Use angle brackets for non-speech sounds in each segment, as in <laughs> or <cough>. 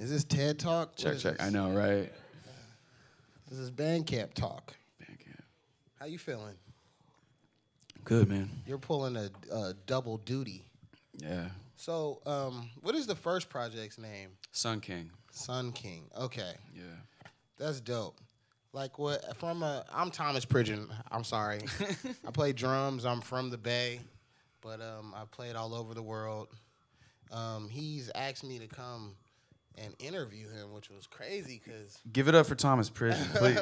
Is this TED Talk? Check, check. this? I know, right? This is Bandcamp Talk. Bandcamp. How you feeling? Good, man. You're pulling a, a double duty. Yeah. So, um, what is the first project's name? Sun King. Sun King. Okay, Yeah. that's dope. Like what? From a, I'm Thomas Pridgen. I'm sorry. <laughs> I play drums. I'm from the Bay, but um, I played all over the world. Um, he's asked me to come and interview him, which was crazy because Give it up for Thomas Pridgen, <laughs> please.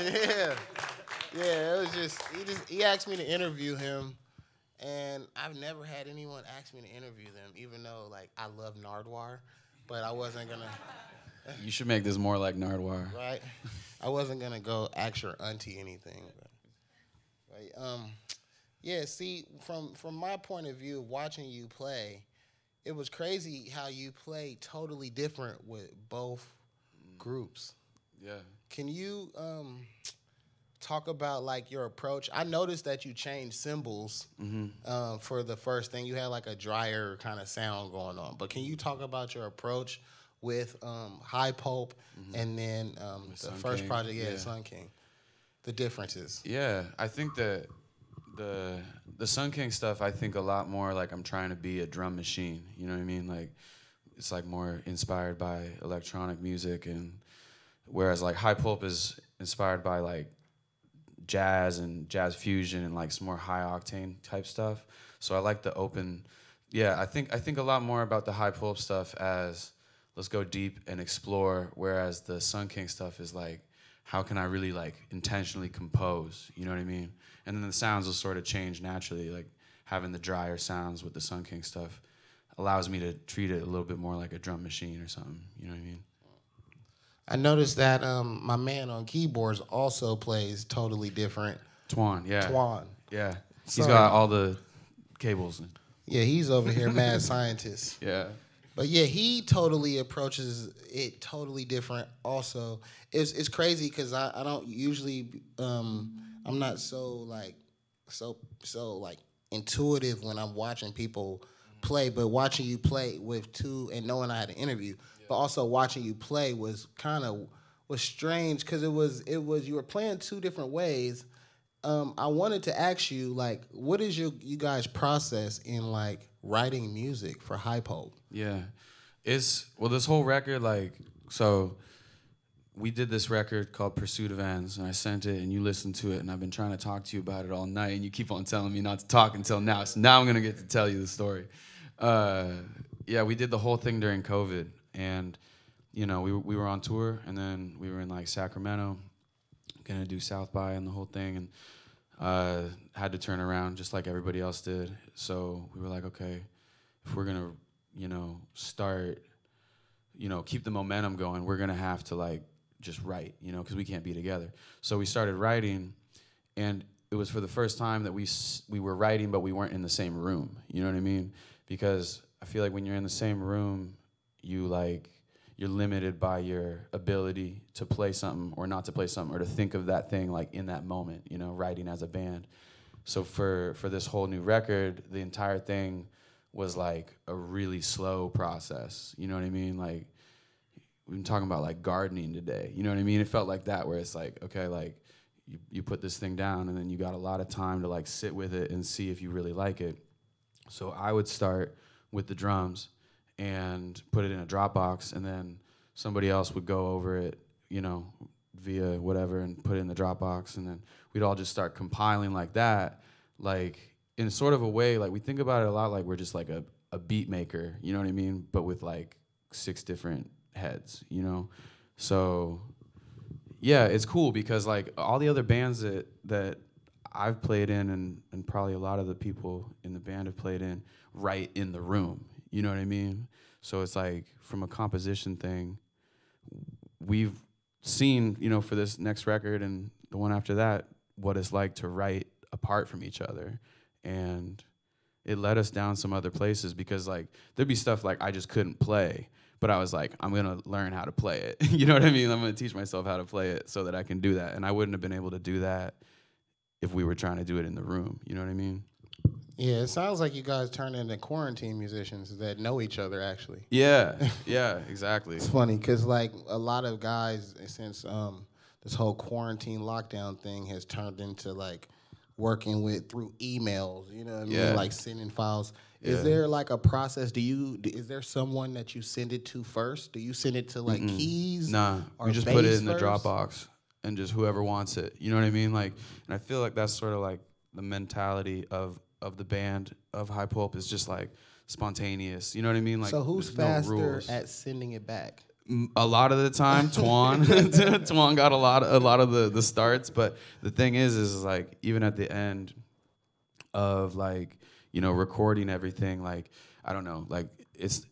yeah, yeah. It was just he just he asked me to interview him, and I've never had anyone ask me to interview them, even though like I love Nardwuar, but I wasn't gonna you should make this more like Nardwuar. right. I wasn't gonna go ask your auntie anything. But, right. Um. Yeah. See, from from my point of view, watching you play, it was crazy how you play totally different with both groups. Yeah. Can you um, talk about like your approach? I noticed that you changed cymbals um, for the first thing. You had like a drier kind of sound going on. But can you talk about your approach with um, High Pulp and then um, the Sun first King, project, yeah, yeah. Sun King? The differences. Yeah, I think that the the Sun King stuff. I think a lot more like I'm trying to be a drum machine. You know what I mean? Like it's like more inspired by electronic music, and whereas like High Pulp is inspired by like jazz and jazz fusion and like some more high octane type stuff. So I like the open. Yeah, I think I think a lot more about the High Pulp stuff as let's go deep and explore. Whereas the Sun King stuff is like how can I really like intentionally compose? You know what I mean? And then the sounds will sort of change naturally. Like having the drier sounds with the Sun King stuff allows me to treat it a little bit more like a drum machine or something. You know what I mean? I noticed that um, my man on keyboards also plays totally different. Twan, yeah, Twan. yeah. He's got all the cables. Yeah, he's over here, mad scientist. yeah, But yeah, he totally approaches it totally different. Also, it's it's crazy because I, I don't usually um I'm not so like so so like intuitive when I'm watching people play, but watching you play with two and knowing I had an interview, but also watching you play was kind of was strange because it was it was you were playing two different ways. Um, I wanted to ask you like, what is your you guys process in like writing music for High Pulp? Yeah. It's well, this whole record, like, so we did this record called Pursuit of Ends, and I sent it, and you listened to it, and I've been trying to talk to you about it all night, and you keep on telling me not to talk until now. So now I'm gonna get to tell you the story. Uh, yeah, we did the whole thing during COVID, and you know, we we were on tour, and then we were in like Sacramento, gonna do South by and the whole thing, and uh, had to turn around just like everybody else did. So we were like, okay, if we're gonna, you know, start, you know, keep the momentum going, we're gonna have to like just write, you know, because we can't be together. So we started writing, and it was for the first time that we we were writing, but we weren't in the same room. You know what I mean? Because I feel like when you're in the same room, you like you're limited by your ability to play something or not to play something or to think of that thing like in that moment. You know, writing as a band. So for for this whole new record, the entire thing was like a really slow process. You know what I mean? Like we've been talking about like gardening today. You know what I mean? It felt like that where it's like, okay, like you, you put this thing down and then you got a lot of time to like sit with it and see if you really like it. So I would start with the drums and put it in a Dropbox and then somebody else would go over it, you know, via whatever and put it in the Dropbox and then we'd all just start compiling like that, like in sort of a way, like we think about it a lot like we're just like a, a beat maker, you know what I mean? But with like six different heads, you know? So yeah, it's cool because like all the other bands that that I've played in and, and probably a lot of the people in the band have played in right in the room. You know what I mean? So it's like from a composition thing, we've seen, you know, for this next record and the one after that, what it's like to write apart from each other. And it led us down some other places because like there'd be stuff like I just couldn't play, but I was like, I'm gonna learn how to play it. <laughs> you know what I mean? I'm gonna teach myself how to play it so that I can do that. And I wouldn't have been able to do that if we were trying to do it in the room. You know what I mean? Yeah, it sounds like you guys turned into quarantine musicians that know each other. Actually, Yeah, yeah, <laughs> exactly. it's funny because like a lot of guys since um, this whole quarantine lockdown thing has turned into like working with through emails. You know what I mean? Yeah. Like sending files. Is Yeah. there like a process? Do you is there someone that you send it to first? Do you send it to like keys? Nah, or we just put it in the? Dropbox and just whoever wants it. You know what I mean? Like, and I feel like that's sort of like the mentality of of the band of High Pulp is just like spontaneous. You know what I mean? Like, so who's no faster rules. at sending it back? A lot of the time Tuan <laughs> Tuan got a lot of, a lot of the the starts but the thing is is like even at the end of like you know recording everything like I don't know like it's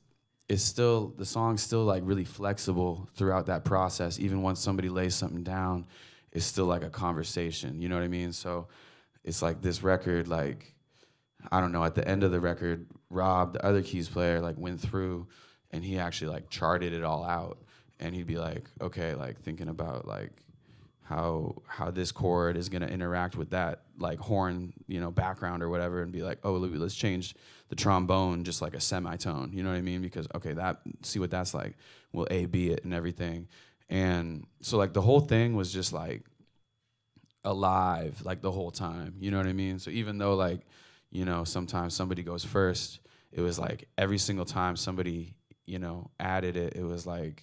it's still the song's still like really flexible throughout that process. Even once somebody lays something down it's still like a conversation you know what I mean? So it's like this record like I don't know at the end of the record Rob the other keys player like went through and he actually like charted it all out and he'd be like okay like thinking about like how how this chord is going to interact with that like horn you know background or whatever and be like oh let's change the trombone just like a semitone you know what i mean? Because okay that see what that's like. We'll a b it and everything. And so like the whole thing was just like alive like the whole time you know what i mean? So even though like you know sometimes somebody goes first it was like every single time somebody you know added it it was like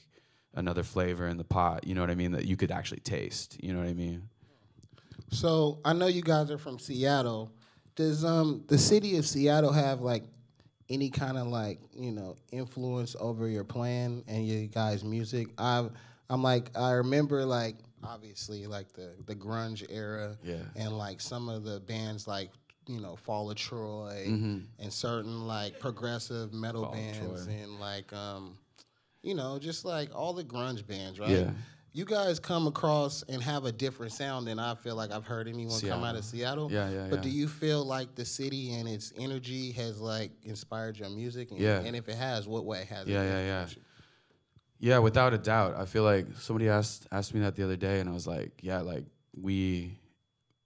another flavor in the pot you know what i mean that you could actually taste you know what i mean So I know you guys are from Seattle. Does um the city of Seattle have like any kind of like you know influence over your plan and your guys' music? I I'm like I remember like obviously like the the grunge era Yeah. and like some of the bands like you know Fall of Troy Mhm. and certain like progressive metal Fall bands and like um you know just like all the grunge bands right Yeah. you guys come across and have a different sound than I feel like I've heard anyone come out of Seattle. Yeah, yeah, But yeah. do you feel like the city and its energy has like inspired your music? And, Yeah. And if it has, what way has it? Yeah, yeah, yeah. you? Yeah, without a doubt. I feel like somebody asked asked me that the other day, and I was like, yeah, like we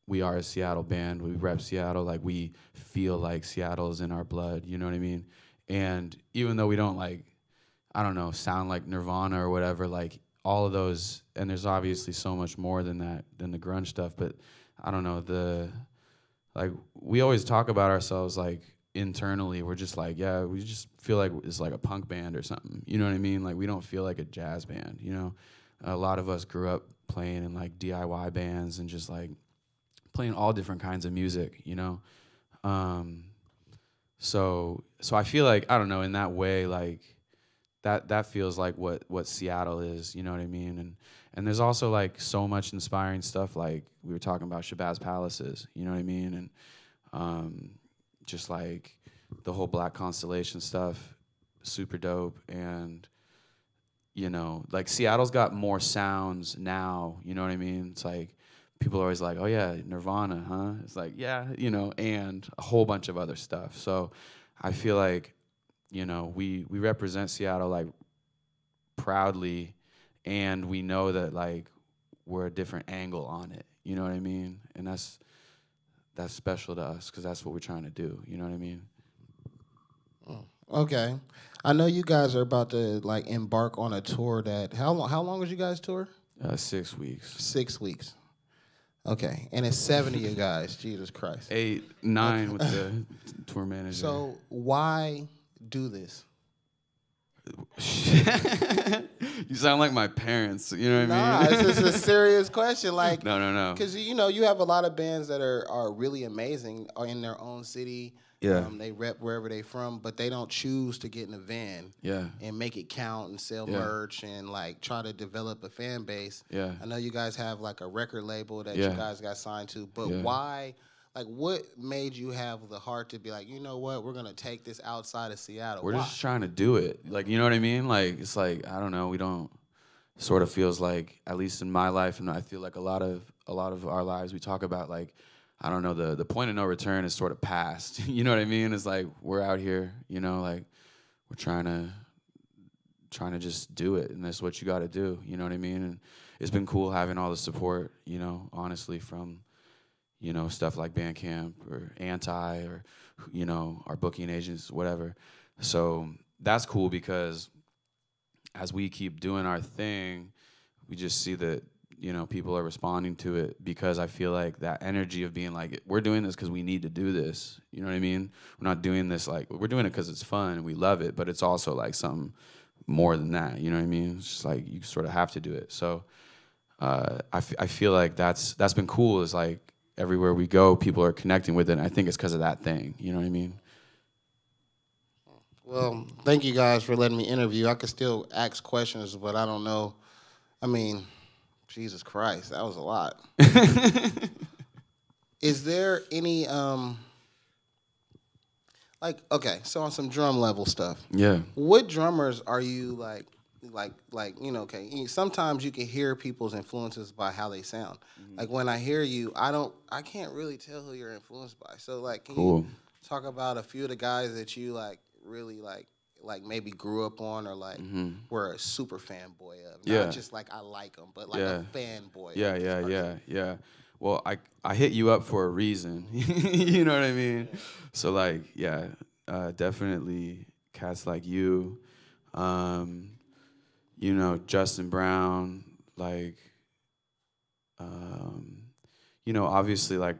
we are a Seattle band. We rep Seattle. Like we feel like Seattle is in our blood. You know what I mean? And even though we don't like, I don't know, sound like Nirvana or whatever, like all of those, and there's obviously so much more than that than the grunge stuff. But I don't know the like we always talk about ourselves like internally we're just like yeah we just feel like it's like a punk band or something you know what i mean like we don't feel like a jazz band you know a lot of us grew up playing in like diy bands and just like playing all different kinds of music you know? Um so so i feel like i don't know in that way like that that feels like what what seattle is you know what i mean? And and there's also like so much inspiring stuff like we were talking about shabazz palaces you know what i mean? And um just like the whole black constellation stuff super dope. And you know like seattle's got more sounds now you know what i mean? It's like people are always like oh yeah nirvana huh? It's like yeah you know and a whole bunch of other stuff. So i feel like you know we we represent seattle like proudly and we know that like we're a different angle on it. You know what i mean? And that's that's special to us because that's what we're trying to do. You know what i mean? Okay. I know you guys are about to like embark on a tour that how long how long was you guys tour? uh, six weeks. Six weeks. Okay. And it's seven of you guys. Jesus Christ. eight nine with the tour manager So why do this? <laughs> you sound like my parents you know what Nah, i mean it's just a <laughs> serious question. Like no no no Because you know you have a lot of bands that are are really amazing are in their own city. Yeah. um, they rep wherever they from, but they don't choose to get in a van yeah and make it count and sell Yeah. merch and like try to develop a fan base. yeah I know you guys have like a record label that Yeah. you guys got signed to, but Yeah. why? Like, what made you have the heart to be like, you know what, we're gonna take this outside of Seattle? We're Why? just trying to do it. Like, you know what I mean? Like, it's like I don't know. We don't. Sort of feels like, at least in my life, and I feel like a lot of a lot of our lives, we talk about like, I don't know. The the point of no return is sort of past. <laughs> you know what I mean? It's like we're out here. You know, like we're trying to trying to just do it, and that's what you got to do. You know what I mean? And it's been cool having all the support. You know, honestly, from you know, stuff like Bandcamp or Anti or you know, our booking agents, whatever. So that's cool because as we keep doing our thing, we just see that you know people are responding to it because I feel like that energy of being like we're doing this because we need to do this. You know what I mean? We're not doing this like we're doing it because it's fun and we love it, but it's also like something more than that. You know what I mean? It's just like you sort of have to do it. So uh, I, f- I feel like that's that's been cool. Is like everywhere we go, people are connecting with it. And I think it's because of that thing. You know what I mean? Well, thank you guys for letting me interview. I could still ask questions, but I don't know. I mean, Jesus Christ, that was a lot. <laughs> Is there any um like okay, so on some drum level stuff. Yeah. What drummers are you like like like you know okay sometimes you can hear people's influences by how they sound like when i hear you i don't i can't really tell who you're influenced by so like can Cool. you talk about a few of the guys that you like really like like maybe grew up on or like were a super fanboy of not Mm-hmm. Yeah. just like i like them but like Yeah. a fanboy Yeah, yeah, person. yeah, yeah. Well, I I hit you up for a reason. <laughs> you know what I mean? So like, yeah, uh, definitely cats like you, um, you know, Justin Brown, like, um, you know, obviously like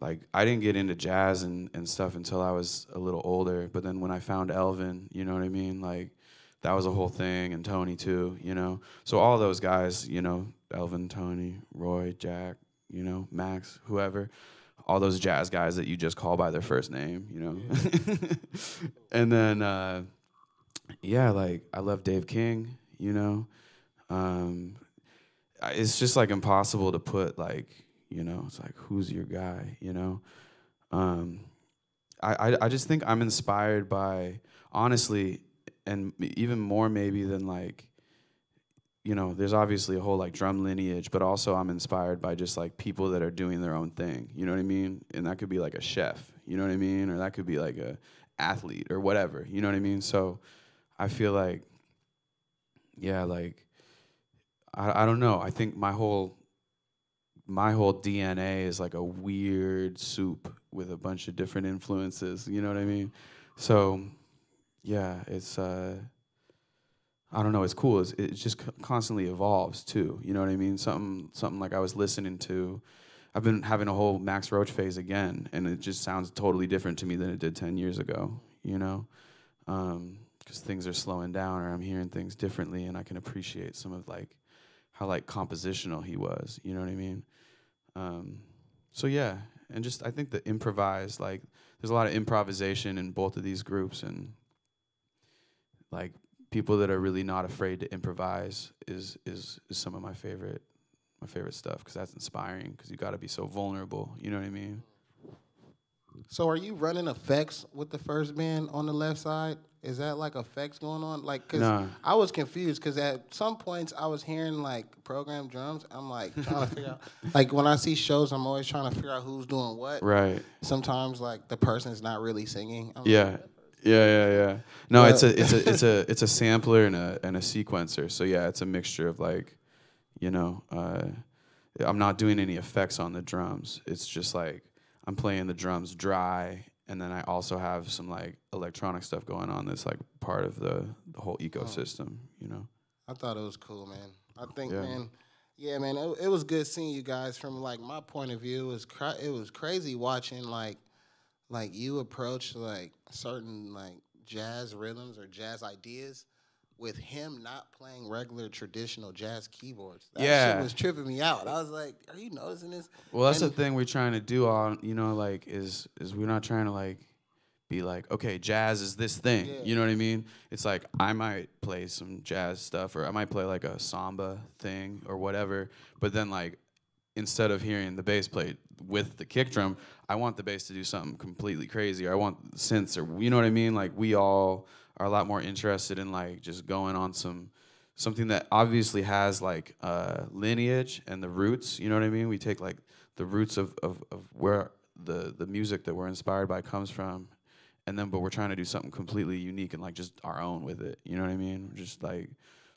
like I didn't get into jazz and, and stuff until I was a little older. But then when I found Elvin, you know what I mean? Like that was a whole thing, and Tony too, you know. So all those guys, you know, Elvin, Tony, Roy, Jack, you know, Max, whoever, all those jazz guys that you just call by their first name, you know. <laughs> and then uh, yeah, like I love Dave King, you know. Um, it's just like impossible to put like you know? It's like who's your guy you know? Um I, I i just think i'm inspired by honestly and even more maybe than like you know there's obviously a whole like drum lineage but also i'm inspired by just like people that are doing their own thing you know what i mean? And that could be like a chef you know what i mean? Or that could be like a athlete or whatever you know what i mean? So i feel like yeah like I, I don't know. I think my whole my whole DNA is like a weird soup with a bunch of different influences. You know what I mean? So yeah, it's uh, I don't know. It's cool. It's, it just constantly evolves too. You know what I mean? Something something like I was listening to. I've been having a whole Max Roach phase again, and it just sounds totally different to me than it did ten years ago. You know, because things are slowing down, or I'm hearing things differently, and I can appreciate some of like how like compositional he was. You know what I mean? Um, so yeah, and just I think the improvised like there's a lot of improvisation in both of these groups, and like people that are really not afraid to improvise is is is some of my favorite my favorite stuff because that's inspiring because you got to be so vulnerable. You know what I mean? So are you running effects with the first band on the left side? Is that like effects going on? Like, cause Nah. I was confused because at some points I was hearing like programmed drums. I'm like trying to figure out. <laughs> Like when I see shows, I'm always trying to figure out who's doing what. Right. Sometimes like the person's not really singing. I'm like, Yeah. Yeah, yeah, yeah. No, it's a it's a <laughs> it's a it's a sampler and a and a sequencer. So yeah, it's a mixture of like, you know, uh, I'm not doing any effects on the drums. It's just like I'm playing the drums dry, and then I also have some like electronic stuff going on that's like part of the the whole ecosystem. You know. I thought it was cool, man. I think, Yeah. man, yeah, man, it, it was good seeing you guys from like my point of view. It was cra- it was crazy watching like like you approach like certain like jazz rhythms or jazz ideas with him not playing regular traditional jazz keyboards. That Yeah. shit was tripping me out. I was like, are you noticing this? Well, that's And- the thing we're trying to do. On you know, like is is we're not trying to like be like, okay, jazz is this thing. Yeah. You know what I mean? It's like I might play some jazz stuff, or I might play like a samba thing or whatever. But then like instead of hearing the bass played with the kick drum, I want the bass to do something completely crazy, or I want synths, or you know what I mean? Like we all are a lot more interested in like just going on some something that obviously has like uh, lineage and the roots. You know what I mean? We take like the roots of, of, of where the the music that we're inspired by comes from, and then but we're trying to do something completely unique and like just our own with it. You know what I mean? Just like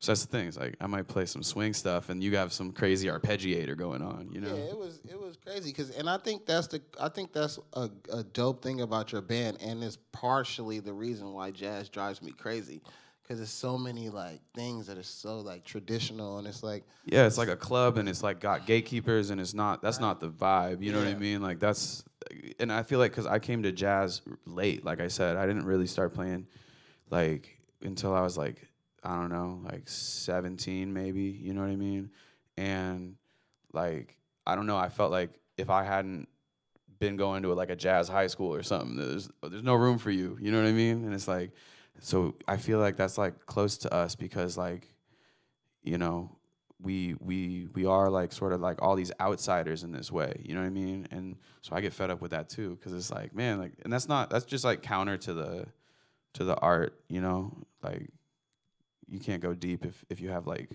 So that's the thing. It's like I might play some swing stuff, and you have some crazy arpeggiator going on. You know? Yeah, it was it was crazy because, and I think that's the I think that's a, a dope thing about your band, and it's partially the reason why jazz drives me crazy, because it's so many like things that are so like traditional, and it's like Yeah, it's like a club, and it's like got gatekeepers, and it's not. That's not the vibe. You know what I mean? Like that's, and I feel like because I came to jazz late. Like I said, I didn't really start playing, like until I was like I don't know, like seventeen maybe. You know what I mean? And like I don't know. I felt like if I hadn't been going to like a jazz high school or something, there's there's no room for you. You know what I mean? And it's like, so I feel like that's like close to us because like, you know, we we we are like sort of like all these outsiders in this way. You know what I mean? And so I get fed up with that too because it's like, man, like, and that's not that's just like counter to the to the art. You know, like you can't go deep if if you have like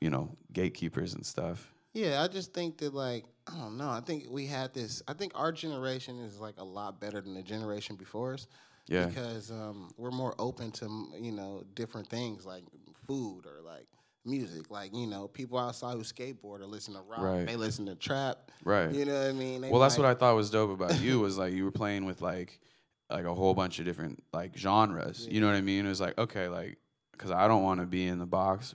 you know gatekeepers and stuff. Yeah, I just think that like I don't know. I think we had this. I think our generation is like a lot better than the generation before us. Yeah. Because um, we're more open to you know different things like food or like music. Like you know people outside who skateboard or listen to rock. Right. They listen to trap. Right. You know what I mean? They well, that's what I thought was dope about you was like you were playing with like like a whole bunch of different like genres. You know what I mean? It was like okay, like because I don't want to be in the box.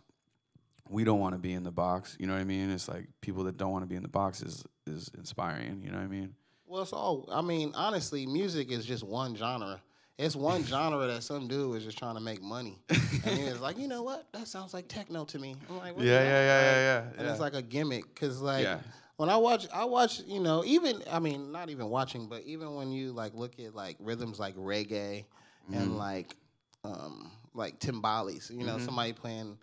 We don't want to be in the box. You know what I mean? It's like people that don't want to be in the box is is inspiring. You know what I mean? Well, it's all. I mean, honestly, music is just one genre. It's one <laughs> genre that some dude is just trying to make money, and he was like, you know what? That sounds like techno to me. I'm like, Yeah, yeah, yeah, yeah, yeah, And it's like a gimmick, cause like Yeah. when I watch, I watch, you know, even I mean, not even watching, but even when you like look at like rhythms like reggae Mm-hmm. and like um like timbales, you know, mm-hmm. somebody playing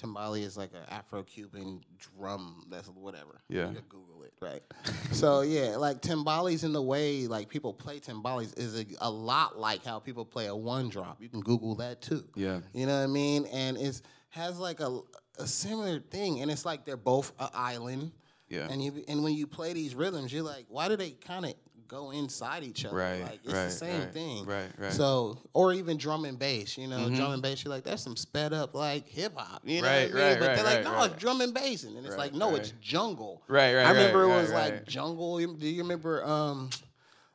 timbale is like an Afro-Cuban drum. That's whatever. Yeah. You can Google it, right? <laughs> so yeah, like timbales in the way like people play timbales is a, a lot like how people play a one drop. You can Google that too. Yeah. You know what I mean? And it's has like a a similar thing, and it's like they're both an island. Yeah. And you and when you play these rhythms, you're like, why do they kind of go inside each other? Right, Like it's right, the same right, thing. right, right. So or even drum and bass. You know, drum and bass. You're like, that's some sped up like hip hop. You know Right, what I mean? right, But they're like, no, it's drum and bass, and it's like, no, it's jungle. Right, right, I remember it was like jungle. Do you remember? um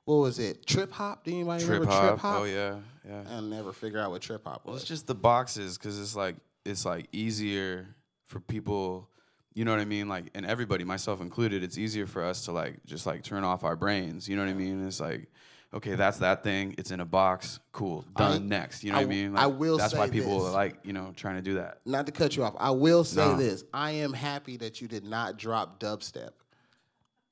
What was it? Trip hop? Do anybody Trip remember hop. trip hop? Oh yeah, yeah. I'll never figure out what trip hop Well, was. it's just the boxes because it's like it's like easier for people. You know what I mean? Like, and everybody, myself included, it's easier for us to like just like turn off our brains. You know what I mean? It's like, okay, that's that thing. It's in a box. Cool. Done. I- Next. You know I what I mean? I will That's why people this. are like you know trying to do that. not to cut you off, I will say No. this. I am happy that you did not drop dubstep.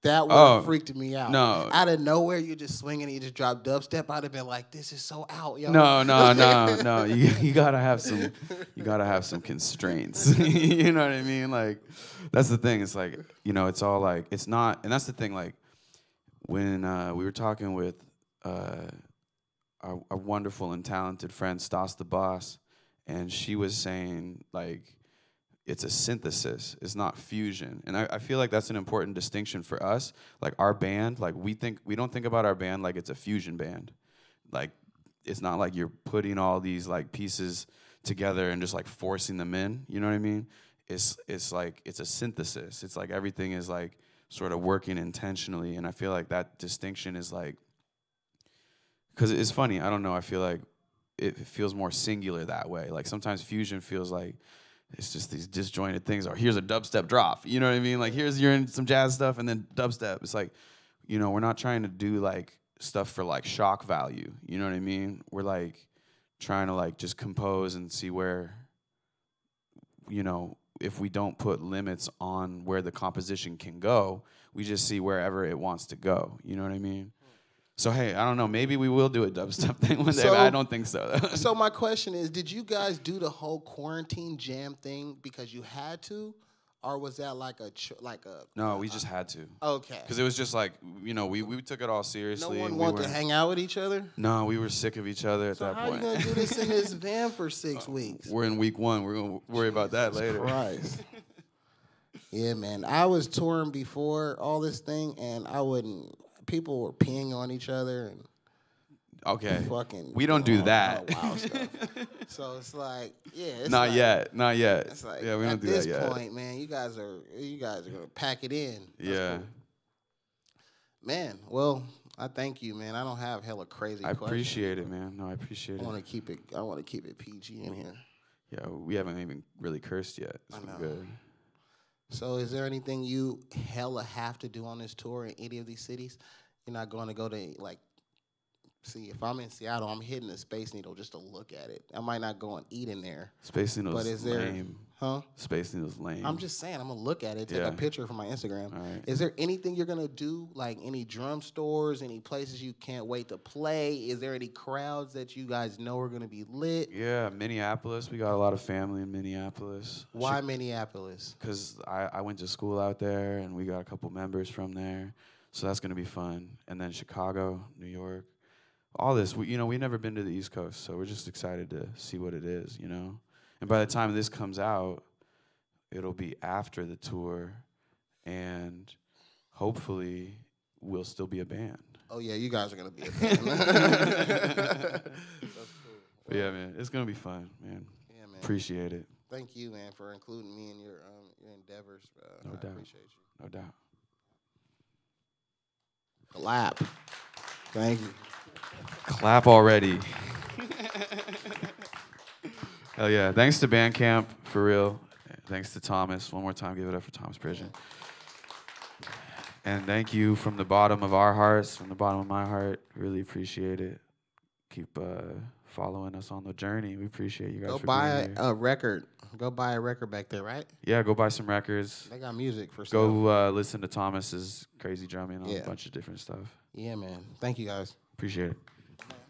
That would Oh, freaked me out. no. Out of nowhere, you just swinging and you just drop dubstep. I'd have been like, this is so out, yo. No, no, <laughs> no, no. You you gotta have some. You gotta have some constraints. <laughs> you know what I mean? Like, that's the thing. It's like you know, it's all like it's not, and that's the thing. Like, when uh, we were talking with uh, our, our wonderful and talented friend Stas the Boss, and she was saying like it's a synthesis it's not fusion. And I, I feel like that's an important distinction for us. Like our band like we think we don't think about our band like it's a fusion band. Like it's not like you're putting all these like pieces together and just like forcing them in. You know what i mean? It's it's like it's a synthesis. It's like everything is like sort of working intentionally. And i feel like that distinction is like because it's funny i don't know i feel like it feels more singular that way. Like sometimes fusion feels like it's just these disjointed things. Or here's a dubstep drop. You know what i mean? Like here's you're in some jazz stuff and then dubstep. It's like you know we're not trying to do like stuff for like shock value. You know what i mean? We're like trying to like just compose and see where you know if we don't put limits on where the composition can go we just see wherever it wants to go. You know what i mean so hey i don't know maybe we will do a dubstep <laughs> thing one day So- but i don't think so So my <laughs> question is, did you guys do the whole quarantine jam thing because you had to, or was that like a like a no we just had to okay? because it was just like you know we, we took it all seriously. No one we wanted to hang out with each other. no we were sick of each other at So that how are you point gonna do this in this <laughs> van for six uh, weeks? we're in week one we're gonna worry about that later Christ. yeah, man. I was touring before all this thing, and I wouldn't. People were peeing on each other, and Okay. fucking. We don't do oh, that. wild stuff. <laughs> so it's like, yeah, it's not like, yet. Not yet. It's like yeah, we at don't do this that yet. At this point, man, you guys are you guys are gonna pack it in. That's yeah. cool. Man, well, I thank you, man. I don't have hella crazy. I questions. appreciate it, man. No, I appreciate I it. I want to keep it. I want to keep it PG in here. Yeah, we haven't even really cursed yet. It's I know. good. So, is there anything you hella have to do on this tour in any of these cities? You're not going to go to like. See, if I'm in Seattle, I'm hitting the Space Needle just to look at it. I might not go and eat in there, Space Needle's but is there? lame. Huh? Space Needle's lame. I'm just saying, I'm gonna look at it, take Yeah. a picture for my Instagram. Right. Is there anything you're gonna do, like any drum stores, any places you can't wait to play? Is there any crowds that you guys know are gonna be lit? Yeah, Minneapolis. We got a lot of family in Minneapolis. Why Minneapolis? Because I, I went to school out there and we got a couple members from there. So that's going to be fun. And then Chicago, New York, all this. We, you know, we've never been to the East Coast. So we're just excited to see what it is, you know? And by the time this comes out, it'll be after the tour. And hopefully we'll still be a band. Oh yeah, you guys are gonna be a <laughs> band. <laughs> That's cool. Yeah, man, it's going to be fun, man. Yeah, man. Appreciate it. Thank you, man, for including me in your um, your endeavors. Uh, No I doubt. appreciate you. No doubt. Clap. Thank you. Clap already. Hell yeah. Thanks to Bandcamp, for real. Thanks to Thomas. One more time, give it up for Thomas Pridgen. And thank you from the bottom of our hearts, from the bottom of my heart. Really appreciate it. Keep uh, following us on the journey. We appreciate you guys Go buy here. a record. Go buy a record back there, right? yeah, go buy some records. They got music for sale. Go uh, listen to Thomas's crazy drumming on Yeah. a bunch of different stuff. Yeah, man. Thank you guys. Appreciate it.